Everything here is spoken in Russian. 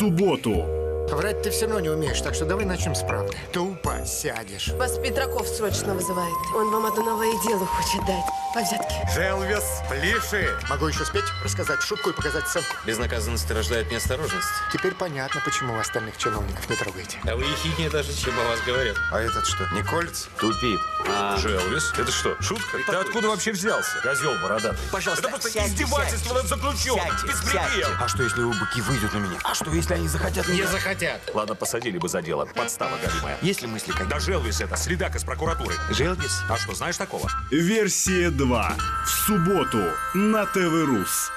суботу. Врать ты все равно не умеешь, так что давай начнем с правды. Тупо сядешь. Вас Петраков срочно вызывает. Он вам одно новое дело хочет дать. По взятке. Желвес, пляши. Могу еще спеть, рассказать шутку и показать сценку. Безнаказанность рождает неосторожность. Теперь понятно, почему вы остальных чиновников не трогаете. А вы ехиднее даже, чем о вас говорят. А этот что, не колется? Тупит. Желвис? Это что, шутка? Ты откуда вообще взялся? Козел бородатый. Пожалуйста, Это просто сядьте, издевательство сядьте. над заключенным. Сядьте, Беспредел. сядьте. А что, если быки выйдут на меня? А что, если они захотят Не меня? захотят. Ладно, посадили бы за дело. Подстава, голимая. Есть ли мысли какие? Да Желвис это, следак из прокуратуры. Желвис? А что, знаешь такого? Версия 2. В субботу на ТВ Рус.